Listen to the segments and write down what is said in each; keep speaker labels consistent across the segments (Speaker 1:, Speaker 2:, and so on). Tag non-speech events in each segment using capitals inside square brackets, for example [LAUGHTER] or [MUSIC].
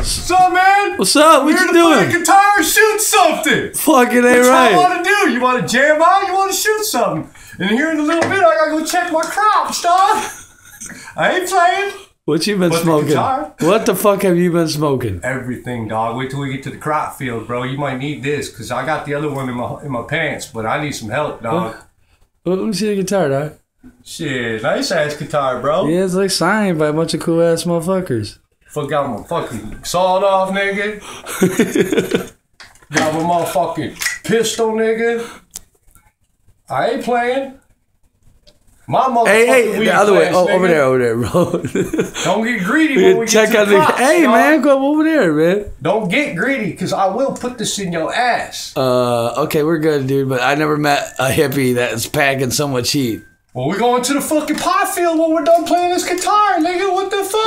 Speaker 1: What's up, man?
Speaker 2: What's up? What you doing?
Speaker 1: Here
Speaker 2: you
Speaker 1: to play
Speaker 2: doing?
Speaker 1: guitar and shoot something.
Speaker 2: Fucking ain't right.
Speaker 1: What you want to do? You want to jam out? You want to shoot something? And here in a little bit, I gotta go check my crops, dog. I ain't playing.
Speaker 2: What you been
Speaker 1: the
Speaker 2: smoking?
Speaker 1: guitar?
Speaker 2: What the fuck have you been smoking?
Speaker 1: Everything, dog. Wait till we get to the crop field, bro. You might need this because I got the other one in my in my pants, but I need some help, dog.
Speaker 2: Well, let me see the guitar, dog.
Speaker 1: Shit, nice ass guitar, bro.
Speaker 2: Yeah, it's like signed by a bunch of cool ass motherfuckers.
Speaker 1: Fuck out my fucking sawed off, nigga. [LAUGHS] got my motherfucking pistol, nigga. I ain't playing. My motherfucking
Speaker 2: Hey, hey, the other way. Oh, over there, over there, bro. [LAUGHS]
Speaker 1: Don't get greedy when we
Speaker 2: Check
Speaker 1: get to
Speaker 2: out
Speaker 1: the
Speaker 2: the.
Speaker 1: crops,
Speaker 2: Hey, man, go over there, man.
Speaker 1: Don't get greedy, cause I will put this in your ass.
Speaker 2: Uh, okay, we're good, dude. But I never met a hippie that's packing so much heat.
Speaker 1: Well, we're going to the fucking pot field when we're done playing this guitar, nigga.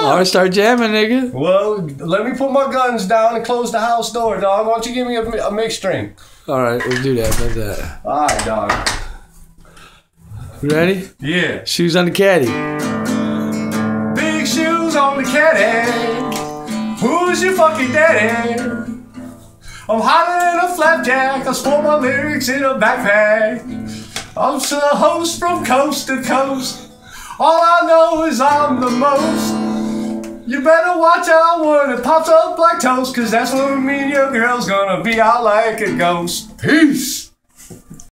Speaker 1: What the fuck?
Speaker 2: All right, start jamming, nigga.
Speaker 1: Well, let me put my guns down and close the house door, dog. Why don't you give me a, a mixed drink?
Speaker 2: All right, we'll do that. Like that.
Speaker 1: All right, dog.
Speaker 2: Ready?
Speaker 1: Yeah.
Speaker 2: Shoes on the caddy.
Speaker 1: Big shoes on the caddy. Who's your fucking daddy? I'm hotter than a flapjack. I store my lyrics in a backpack. I'm the host from coast to coast. All I know is I'm the most. You better watch out when it pops up like toast, cause that's when me and your girl's gonna be out like a ghost. Peace.